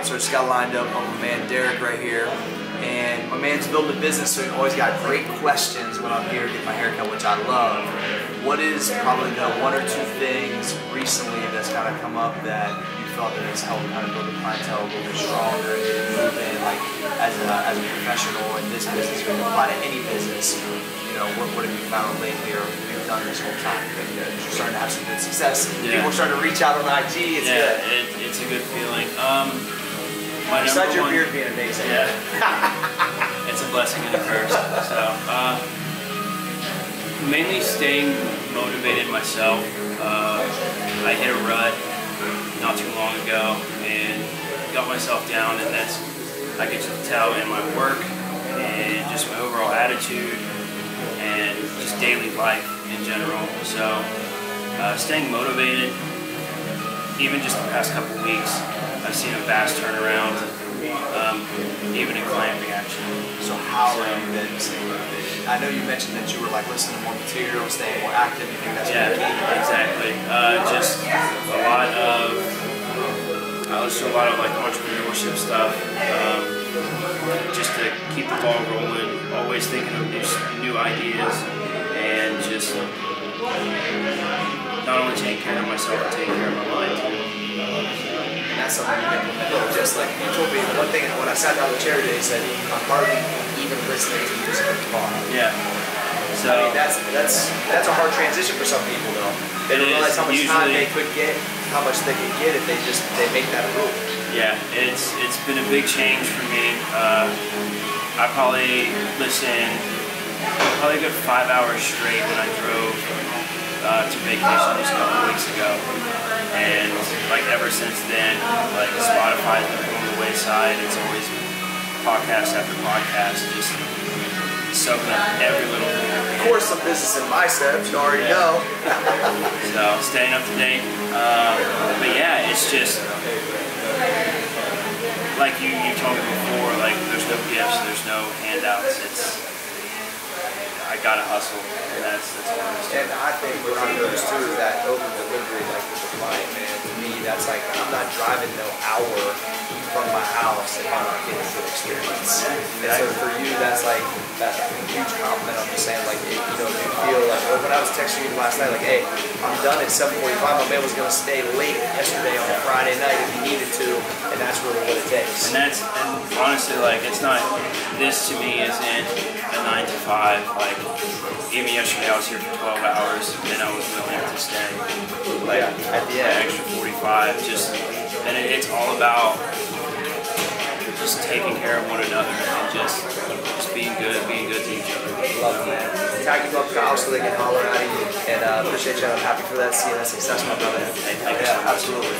Alright, so I just got lined up on my man Derek right here. And my man's building a business, so he always got great questions when I'm here to get my haircut, which I love. What is probably the one or two things recently that's kind of come up that you felt that has helped kind of build the clientele a little bit stronger and get it moving, like as a, as a professional in this business, or apply to any business? You know, what, what have you found lately or you've done this whole time? That you're starting to have some good success. Yeah. People are starting to reach out on IG. It's yeah, it, it's a good feeling. Um, my Besides your one, beard being amazing. Yeah. it's a blessing and a curse. So, uh, mainly staying motivated myself. Uh, I hit a rut not too long ago and got myself down, and that's I to tell in my work and just my overall attitude and just daily life in general. So, uh, staying motivated, even just the past couple weeks, I've seen a vast turnaround, um, even in client reaction. So how have you been? I know you mentioned that you were like listening to more material, staying more active. You think that's Yeah, key? exactly. Uh, just a lot of, I listen to a lot of like entrepreneurship stuff, um, just to keep the ball rolling, always thinking of new, new ideas, something. Just like you told me, one thing when I sat down in the chair today, he said, I'm hardly even listening to music in the car. Yeah. So I mean, that's that's that's a hard transition for some people, though. They don't realize how much time they could get, how much they could get if they just they make that a rule. Yeah, it's it's been a big change for me. Uh, I probably listened probably a good five hours straight when I drove uh, to vacation just a couple weeks ago, and like ever since then, like Spotify's been on the wayside. It's always podcast after podcast, just soaking up every little thing. Of course, some Business and Biceps, you already Yeah. know. So staying up to date. Um, but yeah, it's just like you, you told me before, like there's no gifts, there's no handouts. It's gotta hustle, and that's that's what I'm And I think what I noticed too is that over delivery, like with the client, that's like, I'm not driving no hour from my house if I'm not getting a good experience. And so for you, that's like, that's a huge compliment. I'm just saying, like, it, you know, you feel like, well, when I was texting you last night, like, hey, I'm done at 7.45, my man was gonna stay late yesterday on a Friday night if he needed to, and that's really what it takes. And that's and honestly, like it's not. This to me isn't a nine to five. Like even yesterday, I was here for 12 hours, and I was willing to stay. Like Yeah, at the end. extra 45. Just and it, it's all about just taking care of one another and just just being good, being good to each other. Love it, man. Tag him up, Kyle, so they can holler at you. And uh, appreciate you. I'm happy for that. Seeing that success, my brother. Hey, thank you Yeah, absolutely.